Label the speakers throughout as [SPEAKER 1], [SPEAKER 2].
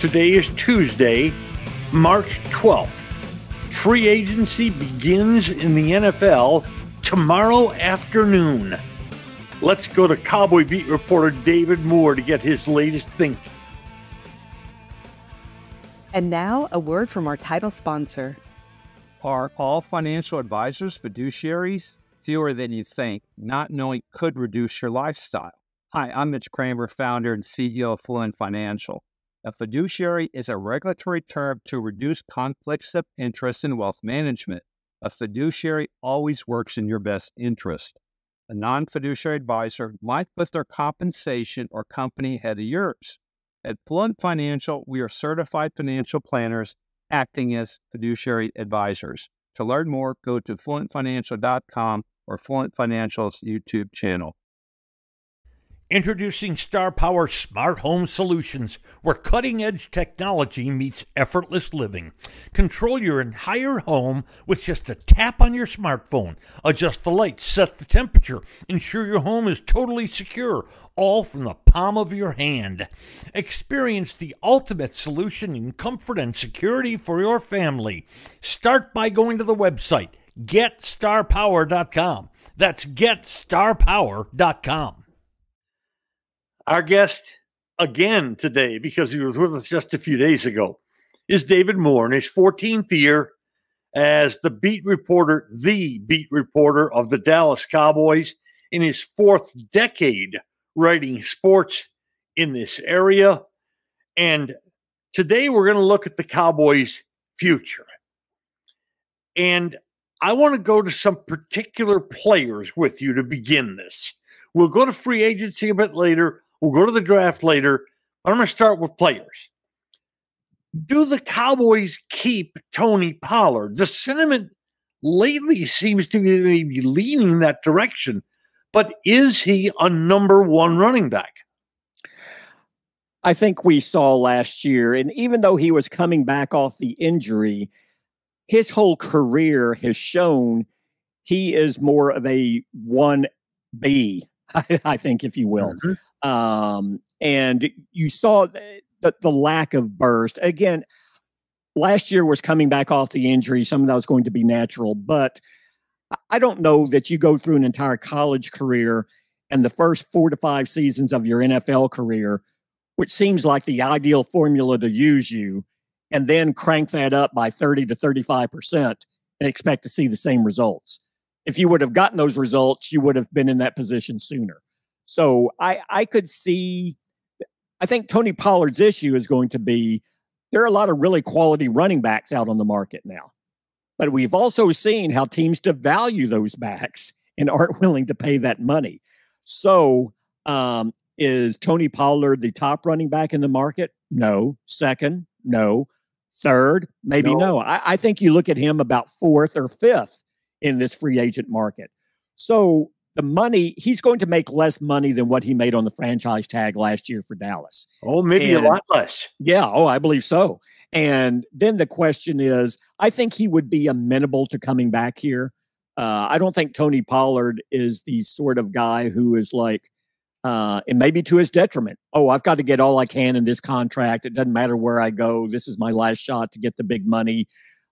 [SPEAKER 1] Today is Tuesday, March 12th. Free agency begins in the NFL tomorrow afternoon. Let's go to Cowboy beat reporter David Moore to get his latest thinking.
[SPEAKER 2] And now, a word from our title sponsor.
[SPEAKER 3] Are all financial advisors fiduciaries? Fewer than you think. Not knowing could reduce your lifestyle. Hi, I'm Mitch Kramer, founder and CEO of Fluent Financial. A fiduciary is a regulatory term to reduce conflicts of interest in wealth management. A fiduciary always works in your best interest. A non fiduciary advisor might put their compensation or company ahead of yours. At Fluent Financial, we are certified financial planners acting as fiduciary advisors. To learn more, go to fluentfinancial.com or Fluent Financial's YouTube channel.
[SPEAKER 1] Introducing Star Power Smart Home Solutions, where cutting edge technology meets effortless living. Control your entire home with just a tap on your smartphone. Adjust the lights, set the temperature, ensure your home is totally secure, all from the palm of your hand. Experience the ultimate solution in comfort and security for your family. Start by going to the website getstarpower.com. That's getstarpower.com. Our guest again today, because he was with us just a few days ago, is David Moore in his 14th year as the beat reporter, the beat reporter of the Dallas Cowboys, in his fourth decade writing sports in this area. And today we're going to look at the Cowboys' future. And I want to go to some particular players with you to begin this. We'll go to free agency a bit later. We'll go to the draft later. I'm going to start with players. Do the Cowboys keep Tony Pollard? The sentiment lately seems to be leaning in that direction, but is he a number one running back?
[SPEAKER 4] I think we saw last year, and even though he was coming back off the injury, his whole career has shown he is more of a 1B I, think, if you will. Mm-hmm. Um, and you saw the, the lack of burst. Again, last year was coming back off the injury. Some of that was going to be natural, but I don't know that you go through an entire college career and the first four to five seasons of your NFL career, which seems like the ideal formula to use you, and then crank that up by 30 to 35% and expect to see the same results if you would have gotten those results, you would have been in that position sooner. So I, I could see, I think Tony Pollard's issue is going to be there are a lot of really quality running backs out on the market now. But we've also seen how teams devalue those backs and aren't willing to pay that money. So um, is Tony Pollard the top running back in the market? No. Second? No. Third? Maybe no. no. I, I think you look at him about fourth or fifth in this free agent market. So the money he's going to make less money than what he made on the franchise tag last year for Dallas.
[SPEAKER 1] Oh, maybe and, a lot less.
[SPEAKER 4] Yeah, oh, I believe so. And then the question is, I think he would be amenable to coming back here. Uh, I don't think Tony Pollard is the sort of guy who is like, uh, and maybe to his detriment. Oh, I've got to get all I can in this contract. It doesn't matter where I go. This is my last shot to get the big money.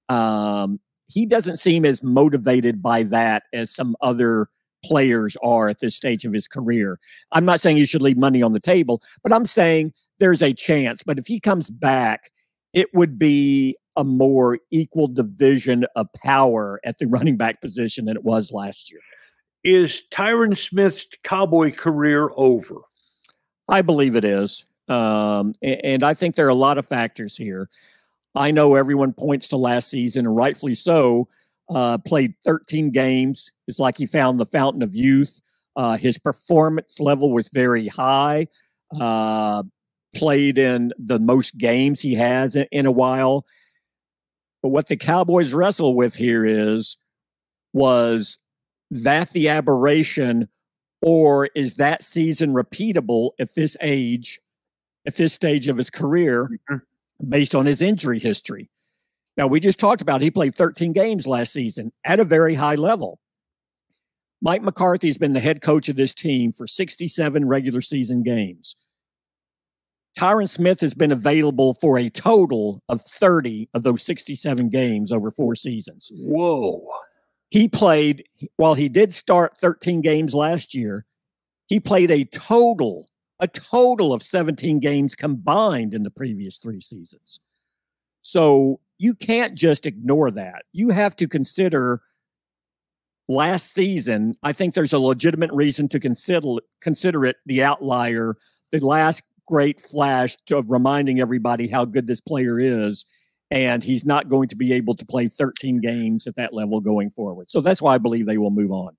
[SPEAKER 4] Um, he doesn't seem as motivated by that as some other players are at this stage of his career. I'm not saying he should leave money on the table, but I'm saying there's a chance. But if he comes back, it would be a more equal division of power at the running back position than it was last year.
[SPEAKER 1] Is Tyron Smith's cowboy career over?
[SPEAKER 4] I believe it is. Um, and, and I think there are a lot of factors here. I know everyone points to last season, and rightfully so. Uh, played 13 games. It's like he found the fountain of youth. Uh, his performance level was very high. Uh, played in the most games he has in, in a while. But what the Cowboys wrestle with here is was that the aberration, or is that season repeatable at this age, at this stage of his career? Mm-hmm based on his injury history. Now, we just talked about he played 13 games last season at a very high level. Mike McCarthy's been the head coach of this team for 67 regular season games. Tyron Smith has been available for a total of 30 of those 67 games over four seasons.
[SPEAKER 1] Whoa.
[SPEAKER 4] He played, while he did start 13 games last year, he played a total, a total of 17 games combined in the previous three seasons. So you can't just ignore that. You have to consider last season. I think there's a legitimate reason to consider consider it the outlier, the last great flash of reminding everybody how good this player is. And he's not going to be able to play 13 games at that level going forward. So that's why I believe they will move on.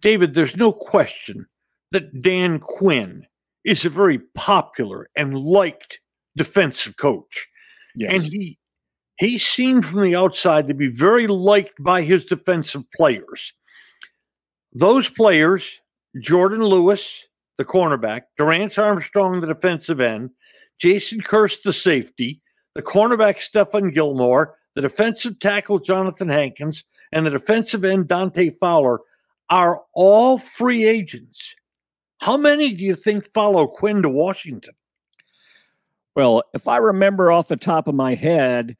[SPEAKER 1] David, there's no question that Dan Quinn is a very popular and liked defensive coach. Yes. And he he seemed from the outside to be very liked by his defensive players. Those players, Jourdan Lewis, the cornerback, Dorance Armstrong, the defensive end, Jayron Kearse, the safety, the cornerback, Stephon Gilmore, the defensive tackle, Johnathan Hankins, and the defensive end, Dante Fowler, are all free agents. How many do you think follow Quinn to Washington?
[SPEAKER 4] Well, if I remember off the top of my head,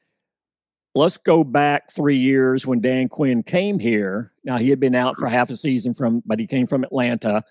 [SPEAKER 4] let's go back three years when Dan Quinn came here. Now he had been out for half a season from, but he came from Atlanta.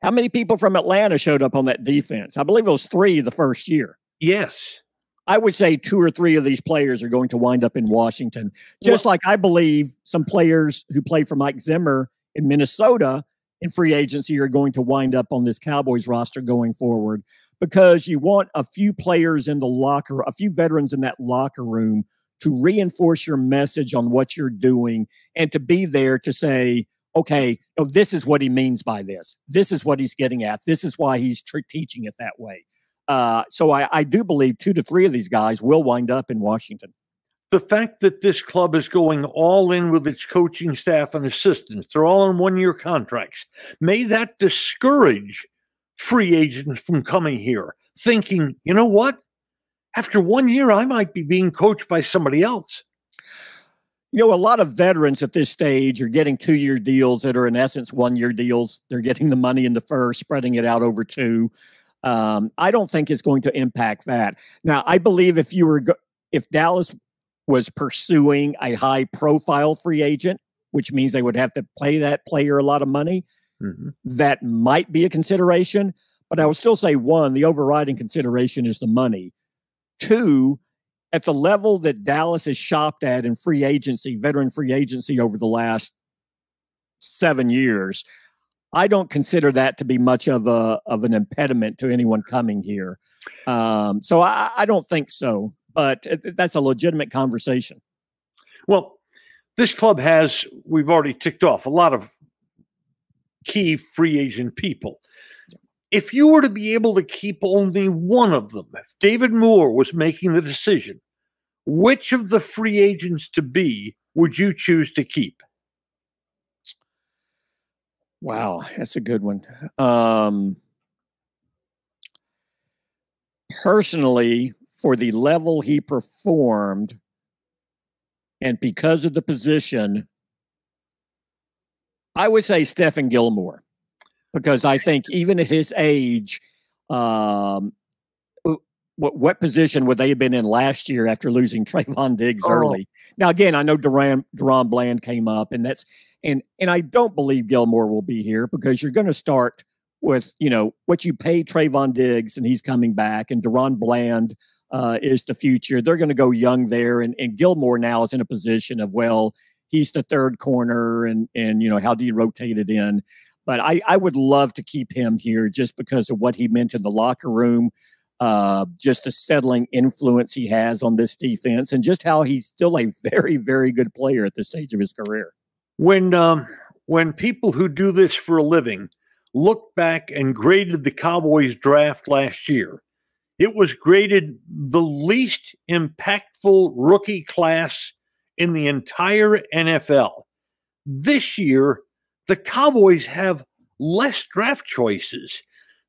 [SPEAKER 4] How many people from Atlanta showed up on that defense? I believe it was three the first year.
[SPEAKER 1] Yes.
[SPEAKER 4] I would say two or three of these players are going to wind up in Washington. Just well, like I believe some players who played for Mike Zimmer in Minnesota in free agency are going to wind up on this Cowboys roster going forward because you want a few players in the locker, a few veterans in that locker room to reinforce your message on what you're doing and to be there to say, okay, this is what he means by this. This is what he's getting at. This is why he's teaching it that way. Uh, so I, I do believe two to three of these guys will wind up in Washington.
[SPEAKER 1] The fact that this club is going all in with its coaching staff and assistants, they're all on one year contracts. May that discourage free agents from coming here, thinking, you know what? After one year, I might be being coached by somebody else.
[SPEAKER 4] You know, a lot of veterans at this stage are getting two year deals that are, in essence, one year deals. They're getting the money in the first, spreading it out over two. Um, I don't think it's going to impact that. Now, I believe if you were, go- if Dallas was pursuing a high profile free agent, which means they would have to pay that player a lot of money, mm-hmm. that might be a consideration. But I would still say one, the overriding consideration is the money. Two, at the level that Dallas has shopped at in free agency, veteran free agency over the last seven years, I don't consider that to be much of a of an impediment to anyone coming here. Um, so I, I, don't think so, but that's a legitimate conversation.
[SPEAKER 1] Well, this club has we've already ticked off a lot of key free agent people if you were to be able to keep only one of them, if David Moore was making the decision, which of the free agents to be would you choose to keep?
[SPEAKER 4] Wow, that's a good one. Um, personally, for the level he performed, and because of the position, I would say Stephon Gilmore because I think even at his age, um, what, what position would they have been in last year after losing Trevon Diggs oh. early? Now, again, I know Duran, DaRon Bland came up, and that's and and I don't believe Gilmore will be here because you're going to start with you know what you pay Trevon Diggs, and he's coming back, and DaRon Bland uh, is the future. They're going to go young there, and and Gilmore now is in a position of well, he's the third corner, and and you know how do you rotate it in? But I, I would love to keep him here just because of what he meant in the locker room, uh, just the settling influence he has on this defense, and just how he's still a very, very good player at this stage of his career.
[SPEAKER 1] When um, when people who do this for a living look back and graded the Cowboys draft last year, it was graded the least impactful rookie class in the entire NFL. This year, the Cowboys have less draft choices.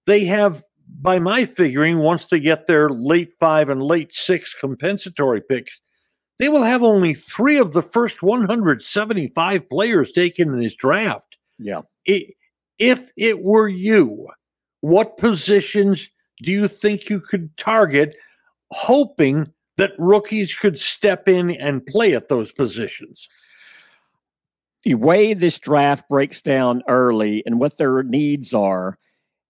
[SPEAKER 1] They have, by my figuring, once they get their late five and late six compensatory picks, they will have only three of the first 175 players taken in this draft.
[SPEAKER 4] Yeah.
[SPEAKER 1] It, if it were you, what positions do you think you could target, hoping that rookies could step in and play at those positions?
[SPEAKER 4] The way this draft breaks down early and what their needs are,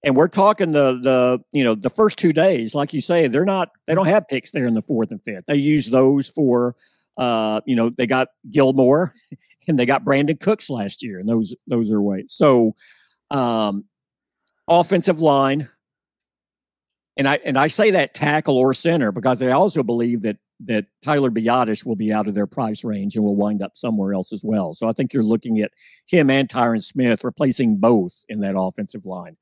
[SPEAKER 4] and we're talking the the you know the first two days, like you say, they're not they don't have picks there in the fourth and fifth. They use those for uh, you know they got Gilmore and they got Brandin Cooks last year, and those those are weights. So um, offensive line, and I and I say that tackle or center because I also believe that that Tyler Biadasz will be out of their price range and will wind up somewhere else as well. So I think you're looking at him and Tyron Smith replacing both in that offensive line.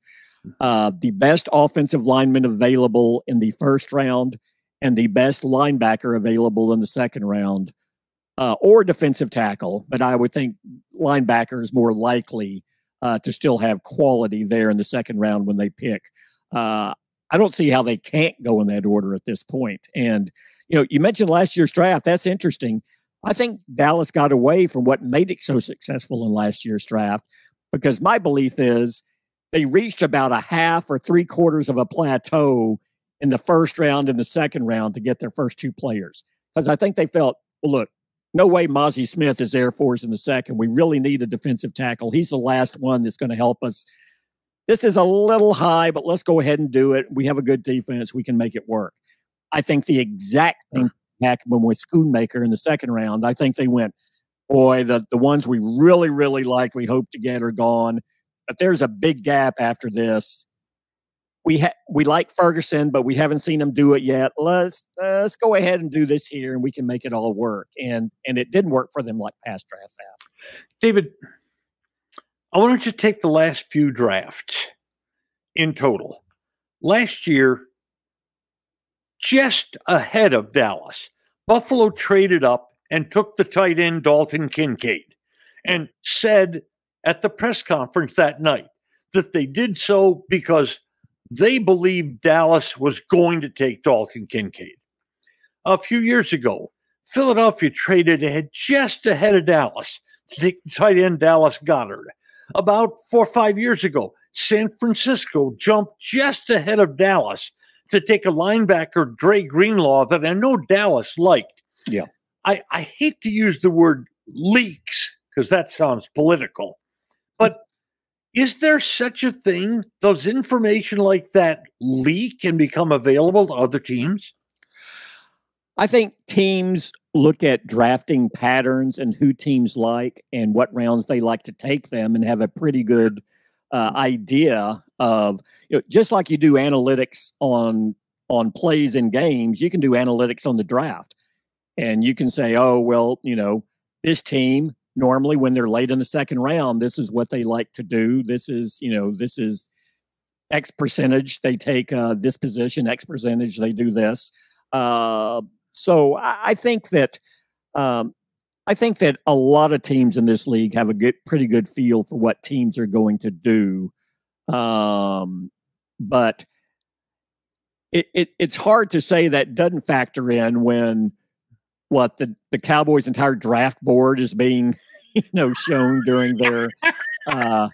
[SPEAKER 4] Uh, the best offensive lineman available in the first round and the best linebacker available in the second round, uh, or defensive tackle. But I would think linebacker is more likely uh, to still have quality there in the second round when they pick. Uh, I don't see how they can't go in that order at this point. And, you know, you mentioned last year's draft. That's interesting. I think Dallas got away from what made it so successful in last year's draft because my belief is they reached about a half or three quarters of a plateau in the first round and the second round to get their first two players. Because I think they felt, well, look, no way Mazi Smith is there for us in the second. We really need a defensive tackle. He's the last one that's going to help us this is a little high, but let's go ahead and do it. We have a good defense. We can make it work. I think the exact same happened with Schoonmaker in the second round. I think they went, boy, the, the ones we really, really liked, we hope to get are gone. But there's a big gap after this. We ha- we like Ferguson, but we haven't seen him do it yet. Let's uh, let's go ahead and do this here, and we can make it all work. And and it didn't work for them like past drafts have.
[SPEAKER 1] David, I want to take the last few drafts in total. Last year, just ahead of Dallas, Buffalo traded up and took the tight end Dalton Kincaid and said at the press conference that night that they did so because they believed Dallas was going to take Dalton Kincaid. A few years ago, Philadelphia traded ahead just ahead of Dallas to take tight end Dallas Goedert. about four or five years ago. San Francisco jumped just ahead of Dallas to take a linebacker, Dre Greenlaw, that I know Dallas liked.
[SPEAKER 4] Yeah.
[SPEAKER 1] I, I hate to use the word leaks because that sounds political, is there such a thing? Does information like that leak and become available to other teams?
[SPEAKER 4] I think teams look at drafting patterns and who teams like and what rounds they like to take them and have a pretty good uh, idea of you know, just like you do analytics on on plays in games you can do analytics on the draft and you can say oh well you know this team normally when they're late in the second round this is what they like to do this is you know this is x percentage they take uh, this position x percentage they do this uh, so I, I think that um, I think that a lot of teams in this league have a good, pretty good feel for what teams are going to do. Um, but it, it, it's hard to say that doesn't factor in when what the, the Cowboys' entire draft board is being, you know, shown during their uh,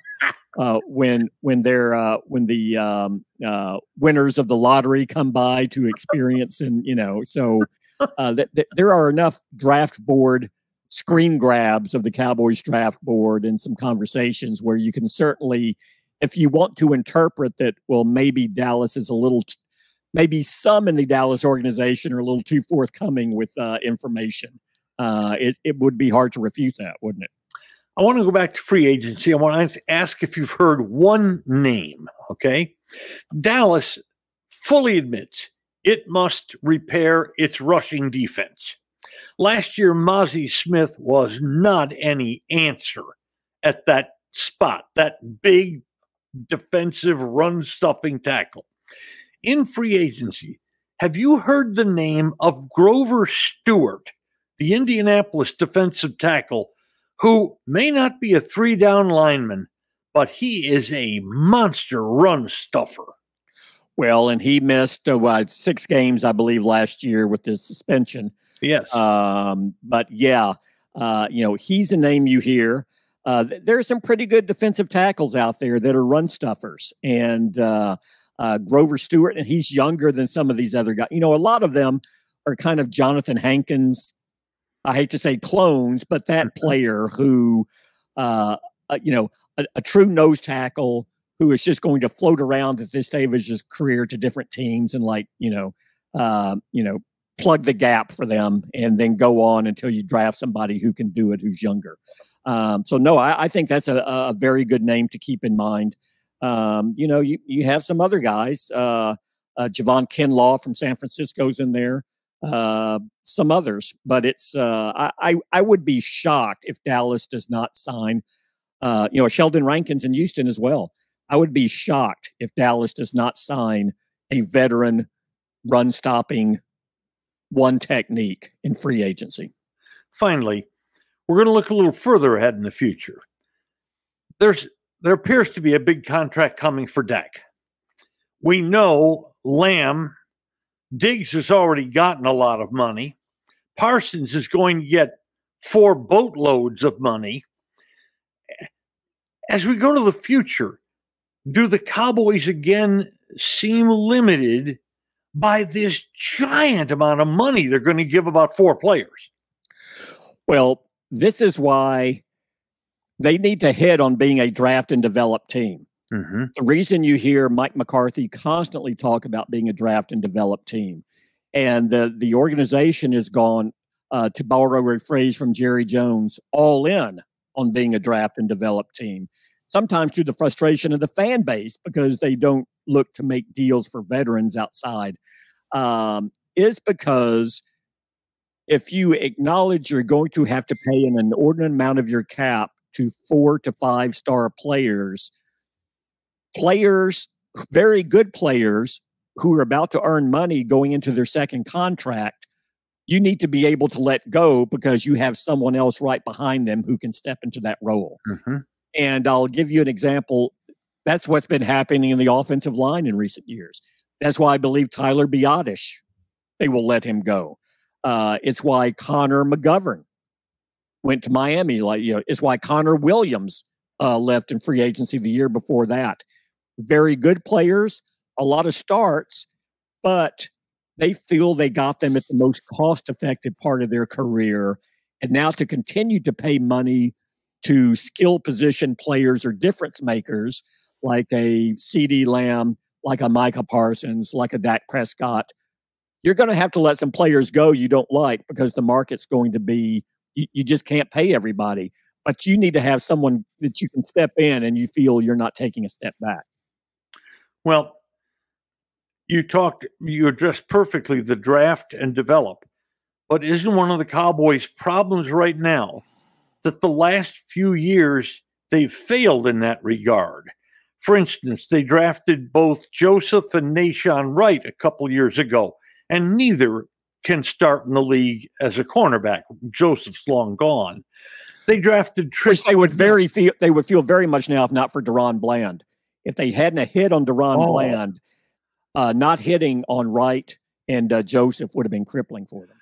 [SPEAKER 4] uh, when when they're uh, when the um, uh, winners of the lottery come by to experience and you know so uh, that, that there are enough draft board screen grabs of the Cowboys draft board and some conversations where you can certainly, if you want to interpret that, well, maybe Dallas is a little, t- maybe some in the Dallas organization are a little too forthcoming with uh, information. Uh, it, it would be hard to refute that, wouldn't it?
[SPEAKER 1] I want to go back to free agency. I want to ask if you've heard one name. Okay. Dallas fully admits it must repair its rushing defense. Last year, Mazi Smith was not any answer at that spot, that big defensive run stuffing tackle. In free agency, have you heard the name of Grover Stewart, the Indianapolis defensive tackle, who may not be a three down lineman, but he is a monster run stuffer?
[SPEAKER 4] Well, and he missed uh, what, six games, I believe, last year with his suspension.
[SPEAKER 1] Yes.
[SPEAKER 4] Um, but yeah, uh, you know, he's a name you hear. uh, there's some pretty good defensive tackles out there that are run stuffers, and uh, uh, Grover Stewart, and he's younger than some of these other guys. You know, a lot of them are kind of Johnathan Hankins. I hate to say clones, but that mm-hmm. player who, uh, uh, you know, a, a, true nose tackle who is just going to float around at this stage of his career to different teams and like you know, uh, you know, plug the gap for them and then go on until you draft somebody who can do it who's younger. Um, so no, I, I, think that's a, a, very good name to keep in mind. Um, you know, you, you have some other guys. Uh, uh, Javon Kinlaw from San Francisco's in there. Uh, some others, but it's uh, I I would be shocked if Dallas does not sign. Uh, you know, Sheldon Rankins in Houston as well. I would be shocked if Dallas does not sign a veteran run stopping one technique in free agency.
[SPEAKER 1] Finally, we're going to look a little further ahead in the future. There's there appears to be a big contract coming for Dak. We know Lamb, Diggs has already gotten a lot of money. Parsons is going to get four boatloads of money. As we go to the future, do the Cowboys again seem limited by this giant amount of money they're going to give about four players?
[SPEAKER 4] Well, this is why they need to hit on being a draft and develop team. Mm-hmm. The reason you hear Mike McCarthy constantly talk about being a draft and develop team, and the the organization has gone uh, to borrow a phrase from Jerry Jones, all in on being a draft and develop team. Sometimes to the frustration of the fan base because they don't look to make deals for veterans outside, um, is because if you acknowledge you're going to have to pay an inordinate amount of your cap to four to five star players, players, very good players who are about to earn money going into their second contract, you need to be able to let go because you have someone else right behind them who can step into that role. Mm-hmm. And I'll give you an example. That's what's been happening in the offensive line in recent years. That's why I believe Tyler Biadasz, they will let him go. Uh, it's why Connor McGovern went to Miami. Like you know, it's why Connor Williams uh, left in free agency the year before that. Very good players, a lot of starts, but they feel they got them at the most cost-effective part of their career, and now to continue to pay money to skill position players or difference makers like a CeeDee Lamb, like a Micah Parsons, like a Dak Prescott, you're going to have to let some players go you don't like because the market's going to be you, you just can't pay everybody but you need to have someone that you can step in and you feel you're not taking a step back.
[SPEAKER 1] Well you talked you addressed perfectly the draft and develop but isn't one of the cowboys problems right now that the last few years they've failed in that regard? For instance, they drafted both Joseph and Nahshon Wright a couple years ago and neither can start in the league as a cornerback. Joseph's long gone. They drafted
[SPEAKER 4] Trysten. Which they would very feel they would feel very much now if not for DaRon Bland. If they hadn't a hit on DaRon oh. Bland, uh, not hitting on Wright and uh, Joseph would have been crippling for them.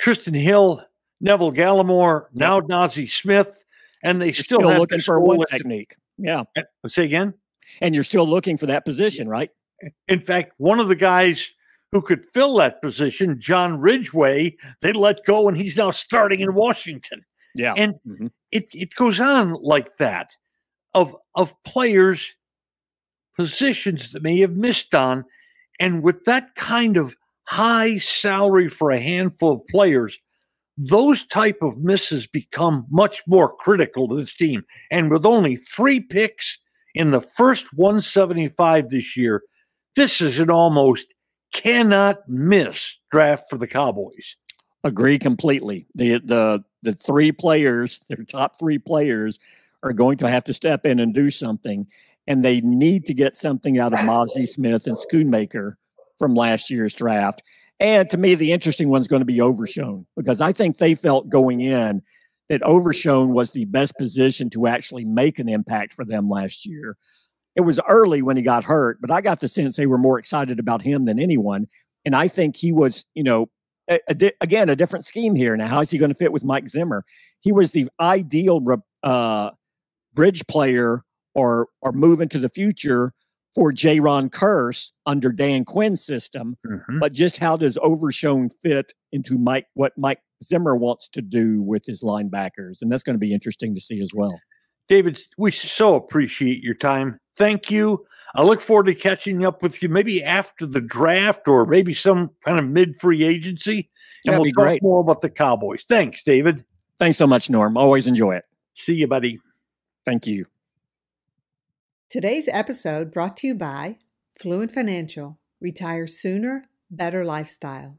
[SPEAKER 1] Trysten Hill, Neville Gallimore, now Mazi Smith, and they still,
[SPEAKER 4] still looking for one technique. Yeah.
[SPEAKER 1] Say again.
[SPEAKER 4] And you're still looking for that position, right?
[SPEAKER 1] In fact, one of the guys who could fill that position, John Ridgeway, they let go and he's now starting in Washington.
[SPEAKER 4] Yeah.
[SPEAKER 1] And mm-hmm. it, it goes on like that of of players positions that may have missed on. And with that kind of high salary for a handful of players, those type of misses become much more critical to this team. And with only three picks in the first 175 this year, this is an almost cannot miss draft for the Cowboys.
[SPEAKER 4] Agree completely. The the the three players, their top three players, are going to have to step in and do something, and they need to get something out of Mazi Smith and Schoonmaker from last year's draft. And to me, the interesting one's going to be Overshown because I think they felt going in that Overshown was the best position to actually make an impact for them last year it was early when he got hurt, but I got the sense they were more excited about him than anyone. And I think he was, you know, a, a di- again a different scheme here. Now, how is he going to fit with Mike Zimmer? He was the ideal uh, bridge player or or move into the future for Jayron Kearse under Dan Quinn's system. Mm-hmm. But just how does Overshown fit into Mike what Mike Zimmer wants to do with his linebackers? And that's going to be interesting to see as well.
[SPEAKER 1] David, we so appreciate your time. Thank you. I look forward to catching up with you maybe after the draft or maybe some kind of mid free agency. And That'd we'll talk great. more about the Cowboys. Thanks, David.
[SPEAKER 4] Thanks so much, Norm. Always enjoy it.
[SPEAKER 1] See you, buddy.
[SPEAKER 4] Thank you.
[SPEAKER 2] Today's episode brought to you by Fluent Financial, Retire Sooner, Better Lifestyle,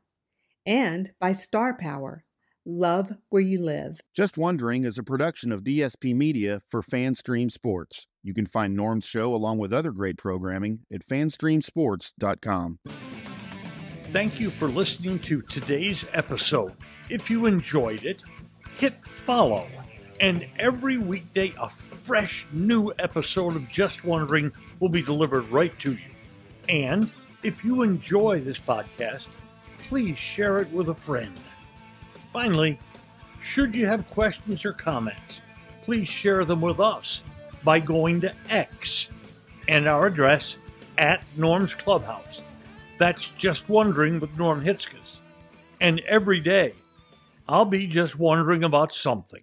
[SPEAKER 2] and by Star Power, Love Where You Live.
[SPEAKER 5] Just Wondering is a production of DSP Media for FanStream Sports. You can find Norm's show along with other great programming at fanstreamsports.com.
[SPEAKER 1] Thank you for listening to today's episode. If you enjoyed it, hit follow. And every weekday, a fresh new episode of Just Wondering will be delivered right to you. And if you enjoy this podcast, please share it with a friend. Finally, should you have questions or comments, please share them with us by going to X and our address at Norm's Clubhouse. That's just wondering with Norm Hitzges. And every day, I'll be just wondering about something.